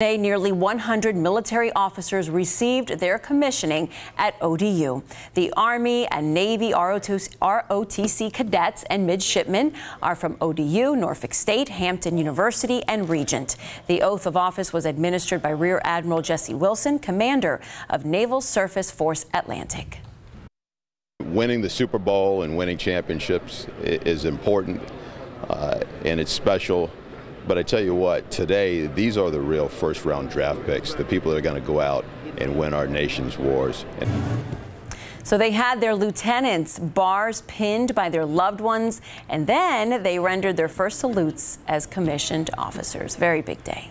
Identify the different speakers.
Speaker 1: Today, nearly 100 military officers received their commissioning at ODU. The Army and Navy ROTC cadets and midshipmen are from ODU, Norfolk State, Hampton University, and Regent. The oath of office was administered by Rear Admiral Jesse Wilson, commander of Naval Surface Force Atlantic.
Speaker 2: Winning the Super Bowl and winning championships is important uh, and it's special but I tell you what, today, these are the real first round draft picks, the people that are going to go out and win our nation's wars.
Speaker 1: So they had their lieutenants' bars pinned by their loved ones, and then they rendered their first salutes as commissioned officers. Very big day.